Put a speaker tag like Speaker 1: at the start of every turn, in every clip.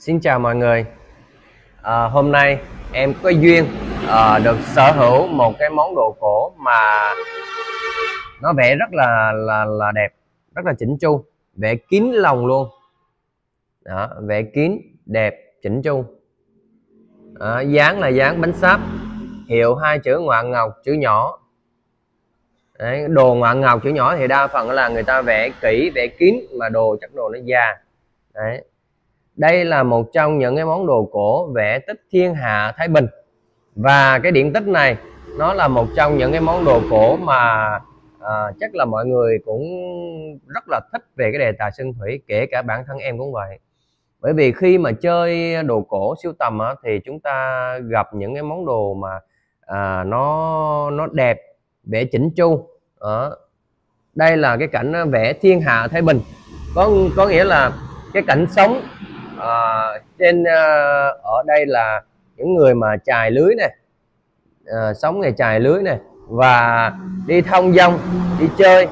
Speaker 1: Xin chào mọi người. À, Hôm nay em có duyên à, được sở hữu một cái món đồ cổ mà nó vẽ rất là là là đẹp rất là chỉnh chu vẽ kín lòng luôn. Đó vẽ kín đẹp chỉnh chu. À, dáng là dáng bánh sáp hiệu hai chữ ngoạn ngọc chữ nhỏ. Đấy, đồ ngoạn ngọc chữ nhỏ thì đa phần là người ta vẽ kỹ vẽ kín mà đồ chắc đồ nó già Đấy đây là một trong những cái món đồ cổ vẽ tích thiên hạ thái bình. Và cái điện tích này nó là một trong những cái món đồ cổ mà à, chắc là mọi người cũng rất là thích về cái đề tài sơn thủy kể cả bản thân em cũng vậy. Bởi vì khi mà chơi đồ cổ siêu tầm á, thì chúng ta gặp những cái món đồ mà à, nó nó đẹp vẽ chỉnh chu. Đó. đây là cái cảnh à, vẽ thiên hạ thái bình. Có có nghĩa là cái cảnh sống à, trên à, ở đây là những người mà chài lưới này à, sống ngày chài lưới này và đi thông dong đi chơi.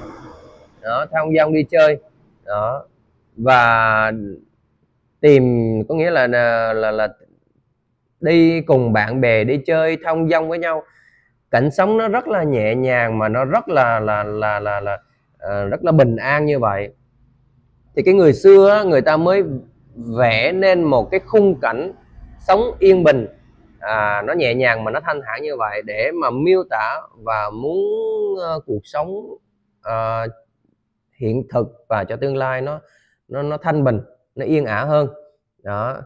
Speaker 1: Đó thông dong đi chơi. Đó và tìm có nghĩa là là là, là đi cùng bạn bè đi chơi thông dong với nhau. Cảnh sống nó rất là nhẹ nhàng mà nó rất là là là là, là uh, rất là bình an như vậy. Thì cái người xưa người ta mới vẽ nên một cái khung cảnh sống yên bình. À, nó nhẹ nhàng mà nó thanh thản như vậy để mà miêu tả và muốn uh, cuộc sống uh, hiện thực và cho tương lai nó nó nó thanh bình nó yên ả hơn. Đó.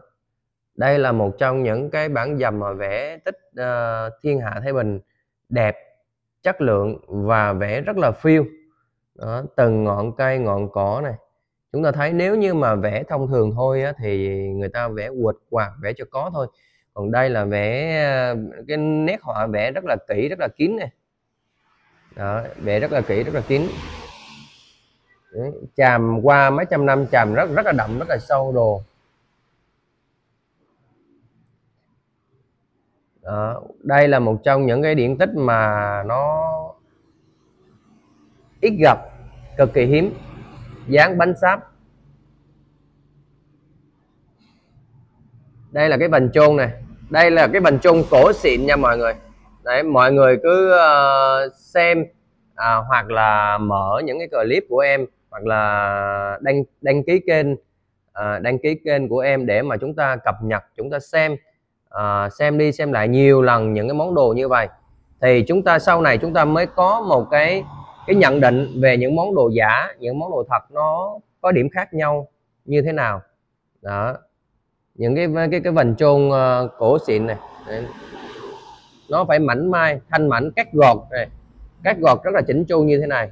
Speaker 1: Đây là một trong những cái bản dầm mà vẽ tích uh, thiên hạ thái bình đẹp chất lượng và vẽ rất là phiêu. Đó, từng ngọn cây ngọn cỏ này chúng ta thấy nếu như mà vẽ thông thường thôi á, thì người ta vẽ quệt quạt vẽ cho có thôi. Còn đây là vẽ cái nét họa vẽ rất là kỹ rất là kín này đó, vẽ rất là kỹ rất là kín. Đấy, chàm qua mấy trăm năm chàm rất rất là đậm rất là sâu đồ. Đó. đây là một trong những cái điện tích mà nó ít gặp cực kỳ hiếm. Dán bánh sáp. Đây là cái vành chôn này. Đây là cái vành chôn cổ xịn nha mọi người. Đấy mọi người cứ uh, xem à, hoặc là mở những cái clip của em hoặc là đăng đăng ký kênh à, đăng ký kênh của em để mà chúng ta cập nhật chúng ta xem à, xem đi xem lại nhiều lần những cái món đồ như vậy. Thì chúng ta sau này chúng ta mới có một cái cái nhận định về những món đồ giả những món đồ thật nó có điểm khác nhau như thế nào. Đó những cái cái cái vành chôn uh, cổ xịn này. Đấy. nó phải mảnh mai thanh mảnh cắt gọt này. Cắt gọt rất là chỉnh chu như thế này.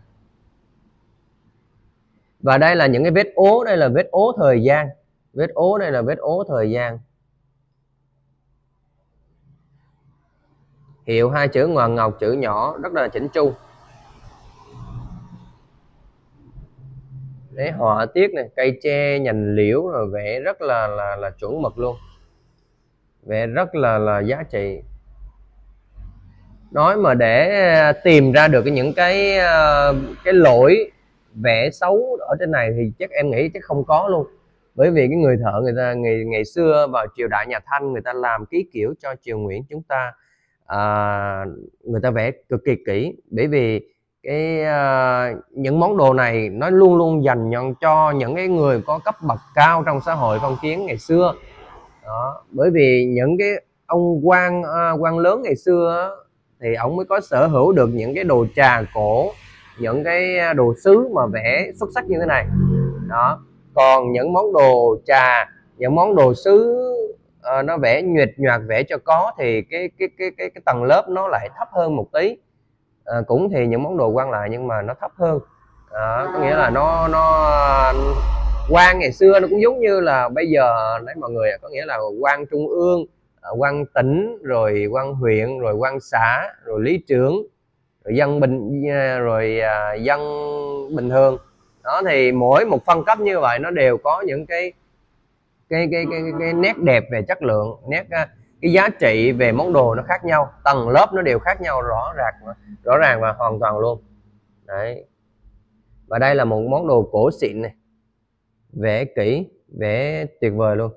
Speaker 1: Và đây là những cái vết ố đây là vết ố thời gian. Vết ố đây là vết ố thời gian. Hiệu hai chữ ngoằn ngọc chữ nhỏ rất là chỉnh chu. Đấy họa tiết này cây tre nhành liễu rồi vẽ rất là là là chuẩn mực luôn. Vẽ rất là là giá trị. Nói mà để ờ, tìm ra được những cái ờ, cái lỗi vẽ xấu ở trên này thì chắc em nghĩ chắc không có luôn. Bởi vì cái người thợ người ta ngày ngày xưa vào triều đại nhà thanh người ta làm ký kiểu cho triều nguyễn chúng ta à, người ta vẽ cực kỳ kỹ. Bởi vì cái uh, những món đồ này nó luôn luôn dành nhận cho những cái người có cấp bậc cao trong xã hội phong kiến ngày xưa. Đó bởi vì những cái ông quan uh, quan lớn ngày xưa thì ông mới có sở hữu được những cái đồ trà cổ những cái ờ, đồ sứ mà vẽ xuất sắc như thế này. Đó còn những món đồ trà những món đồ sứ uh, nó vẽ nhuệt nhoạt vẽ cho có thì cái cái cái cái cái tầng lớp nó lại thấp hơn một tí à, cũng thì những món đồ quan lại nhưng mà nó thấp hơn. À, có nghĩa là nó nó quan ngày xưa nó cũng giống như là bây giờ đấy mọi người có nghĩa là quan trung ương quan tỉnh rồi quan huyện rồi quan xã rồi lý trưởng rồi dân bình rồi dân bình thường. Đó thì mỗi một phân cấp như vậy nó đều có những cái cái cái cái, cái, cái nét đẹp về chất lượng nét cái giá trị về món đồ nó khác nhau, tầng lớp nó đều khác nhau rõ ràng rõ ràng và hoàn toàn luôn. Đấy. Và đây là một món đồ cổ xịn này. Vẽ kỹ, vẽ tuyệt vời luôn.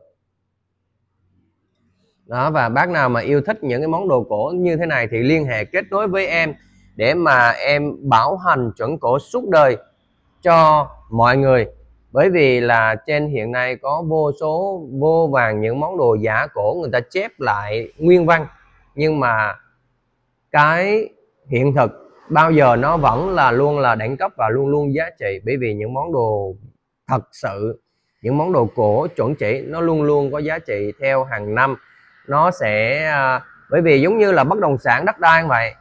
Speaker 1: Đó, và bác nào mà yêu thích những cái món đồ cổ như thế này thì liên hệ kết nối với em để mà em bảo hành chuẩn cổ suốt đời cho mọi người bởi vì là trên hiện nay có vô số, vô vàng những món đồ giả cổ, người ta chép lại nguyên văn. Nhưng mà cái hiện thực bao giờ nó vẫn là luôn là đẳng cấp và luôn luôn giá trị. Bởi vì những món đồ thật sự, những món đồ cổ chuẩn chỉ, nó luôn luôn có giá trị theo hàng năm. Nó sẽ à, bởi vì giống như là bất động sản, đất đai vậy,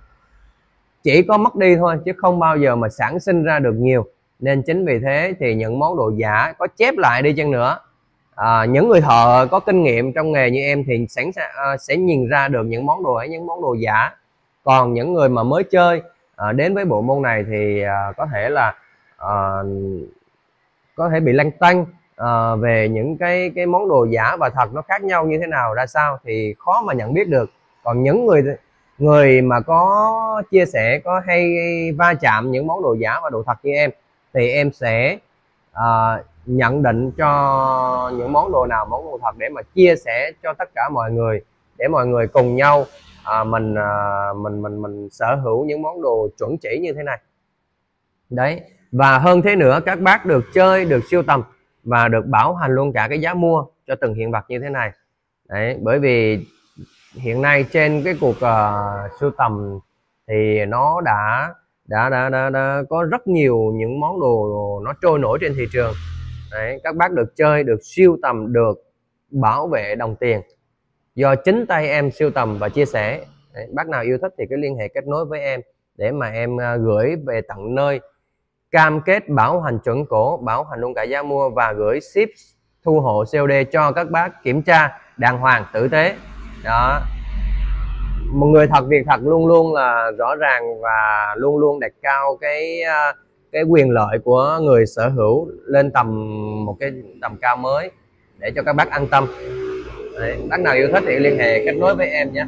Speaker 1: chỉ có mất đi thôi, chứ không bao giờ mà sản sinh ra được nhiều nên chính vì thế thì những món đồ giả có chép lại đi chăng nữa. À, những người thợ có kinh nghiệm trong nghề như em thì sẵn à, sẽ nhìn ra được những món đồ ấy những món đồ giả. Còn những người mà mới chơi à, đến với bộ môn này thì à, có thể là à, có thể bị lăn tăn à, về những cái cái món đồ giả và thật nó khác nhau như thế nào ra sao thì khó mà nhận biết được. Còn những người người mà có chia sẻ có hay va chạm những món đồ giả và đồ thật như em thì em sẽ uh, nhận định cho những món đồ nào món đồ thật để mà chia sẻ cho tất cả mọi người để mọi người cùng nhau uh, mình uh, mình mình mình sở hữu những món đồ chuẩn chỉ như thế này. Đấy và hơn thế nữa các bác được chơi được siêu tầm và được bảo hành luôn cả cái giá mua cho từng hiện vật như thế này. Đấy bởi vì hiện nay trên cái cuộc uh, sưu tầm thì nó đã đã, đã đã đã có rất nhiều những món đồ nó trôi nổi trên thị trường. Đấy, các bác được chơi được siêu tầm được bảo vệ đồng tiền. Do chính tay em siêu tầm và chia sẻ. Đấy, bác nào yêu thích thì cứ liên hệ kết nối với em để mà em à, gửi về tận nơi. Cam kết bảo hành chuẩn cổ bảo hành luôn cả giá mua và gửi ship thu hộ COD cho các bác kiểm tra đàng hoàng tử tế. Đó một người thật việc thật luôn luôn là rõ ràng và luôn luôn đặt cao cái à, cái quyền lợi của người sở hữu lên tầm một cái tầm cao mới để cho các bác an tâm. Đấy, bác nào yêu thích thì liên hệ kết nối với em nhé